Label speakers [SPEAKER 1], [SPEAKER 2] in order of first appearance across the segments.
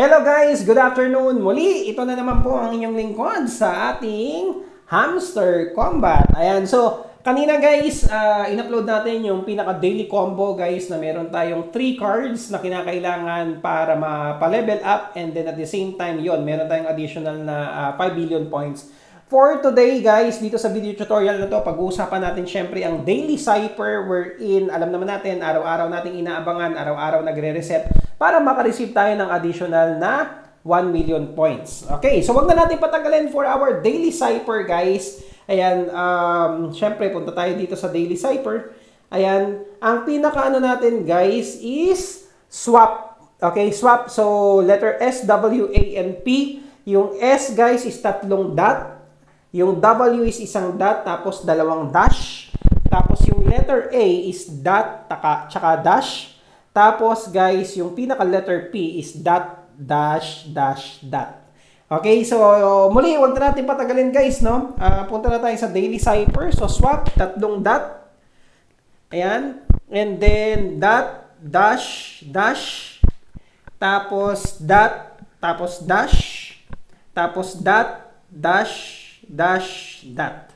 [SPEAKER 1] Hello guys! Good afternoon! Muli, ito na naman po ang inyong lingkod sa ating Hamster Combat. Ayan, so kanina guys, uh, in-upload natin yung pinaka-daily combo guys na meron tayong 3 cards na kinakailangan para ma-level up and then at the same time yon meron tayong additional na uh, ah, 5 billion points. For today guys, dito sa video tutorial na to, pag-uusapan natin syempre ang daily cipher wherein alam naman natin, araw-araw nating inaabangan, araw-araw nagre-reset para makareceive tayo ng additional na 1 million points. Okay, so wag na natin patagalin for our daily cipher, guys. Ayan, um, syempre, punta tayo dito sa daily cipher. Ayan, ang pinaka ano natin, guys, is swap. Okay, swap. So, letter S, W, A, N, P. Yung S, guys, is tatlong dot. Yung W is isang dot, tapos dalawang dash. Tapos yung letter A is dot, taka, tsaka dash. Tapos guys, yung pinaka letter P is dot, dash, dash, dot. Okay, so muli, huwag na natin patagalin guys, no? Uh, punta na tayo sa daily cipher. So swap, tatlong dot. Ayan. And then dot, dash, dash. Tapos dot, tapos dash. Tapos dot, dash, dash, dot.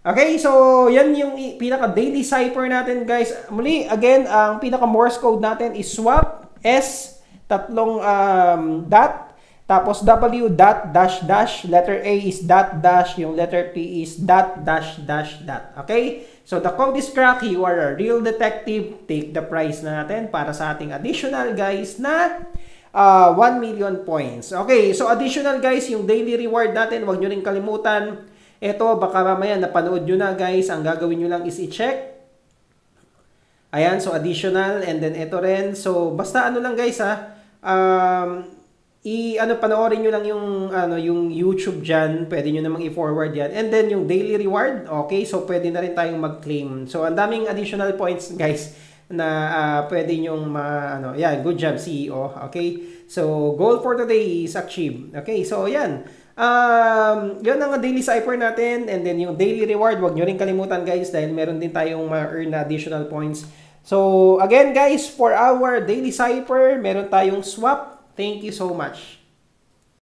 [SPEAKER 1] Okay, so yan yung pinaka-daily cipher natin guys. Muli, again, ang pinaka-Morse code natin is swap, S, tatlong um, dot, tapos W dot dash dash, letter A is dot dash, yung letter P is dot dash dash dot. Okay? So the code is cracked, you are a real detective. Take the prize na natin para sa ating additional guys na uh, 1 million points. Okay, so additional guys, yung daily reward natin, wag nyo rin kalimutan ito, baka mamaya napanood nyo na guys. Ang gagawin nyo lang is i-check. Ayan, so additional. And then ito rin. So, basta ano lang guys ha. Um, i ano panoorin niyo lang yung ano yung YouTube diyan, pwede niyo namang i-forward 'yan. And then yung daily reward, okay? So pwede na rin tayong mag-claim. So ang daming additional points, guys, na uh, pwede niyo ma ano, yeah, good job CEO. Okay? So goal for today is achieved. Okay? So yan. Um, yun ang daily cipher natin and then yung daily reward, wag nyo rin kalimutan guys dahil meron din tayong ma-earn na additional points. So again guys, for our daily cipher, meron tayong swap. Thank you so much.